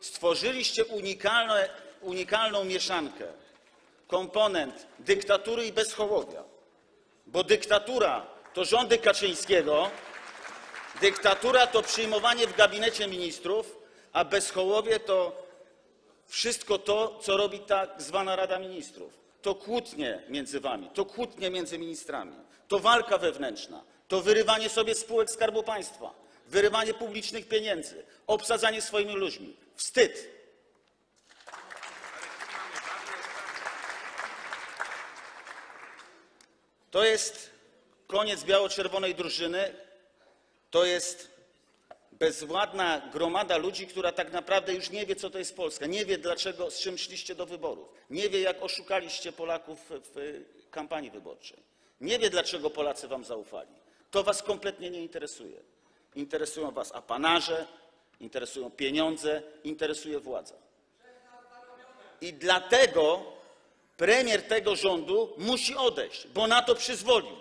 Stworzyliście unikalną mieszankę, komponent dyktatury i bezhołowia, bo dyktatura to rządy Kaczyńskiego, dyktatura to przyjmowanie w gabinecie ministrów, a bezhołowie to wszystko to, co robi tak zwana Rada Ministrów. To kłótnie między wami, to kłótnie między ministrami, to walka wewnętrzna, to wyrywanie sobie spółek Skarbu Państwa, wyrywanie publicznych pieniędzy, obsadzanie swoimi ludźmi. Wstyd. To jest koniec biało-czerwonej drużyny. To jest bezwładna gromada ludzi, która tak naprawdę już nie wie, co to jest Polska. Nie wie, dlaczego, z czym szliście do wyborów. Nie wie, jak oszukaliście Polaków w, kampanii wyborczej. Nie wie, dlaczego Polacy wam zaufali. To was kompletnie nie interesuje. Interesują was apanarze, interesują pieniądze, interesuje władza. I dlatego premier tego rządu musi odejść, bo na to przyzwolił.